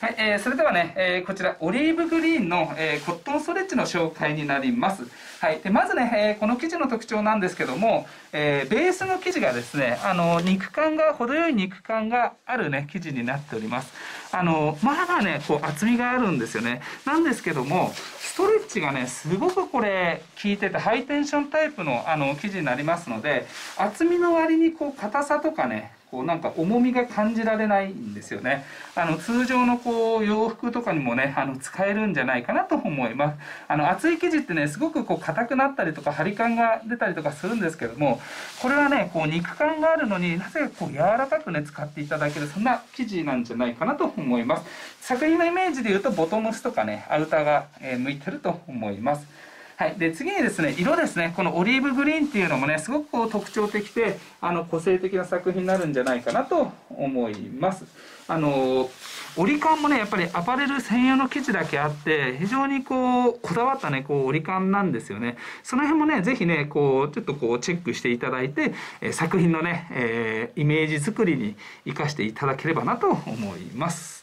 はい、えー、それではね、えー、こちらオリーブグリーンの、えー、コットンストレッチの紹介になります。はい、でまずね、えー、この生地の特徴なんですけども、えー、ベースの生地がですね、あの肉感が程よい肉感があるね生地になっております。あのまあまあね、こう厚みがあるんですよね。なんですけども、ストレッチがね、すごくこれ効いててハイテンションタイプのあの生地になりますので、厚みの割にこう硬さとかね、こうなんか重みが感じられないんですよね。あの通常のこう洋服とかにもね、あの使えるんじゃないかなと思います。あの厚い生地ってね、すごくこう硬くなったりとか張り感が出たりとかするんですけども、これはね、こう肉感があるのになぜこう柔らかくね、使っていただける、そんな生地なんじゃないかなと思います。作品のイメージで言うとボトムスとかね、アウターが、向いてると思います。はい。で、次にですね、色ですね。このオリーブグリーンっていうのもね、すごくこう特徴的で、あの、個性的な作品になるんじゃないかなと思います。あの、折り感もね、やっぱりアパレル専用の生地だけあって、非常にこう、こだわったね、こう、折り感なんですよね。その辺もね、ぜひね、こう、ちょっとこう、チェックしていただいて、え作品のね、えー、イメージ作りに活かしていただければなと思います。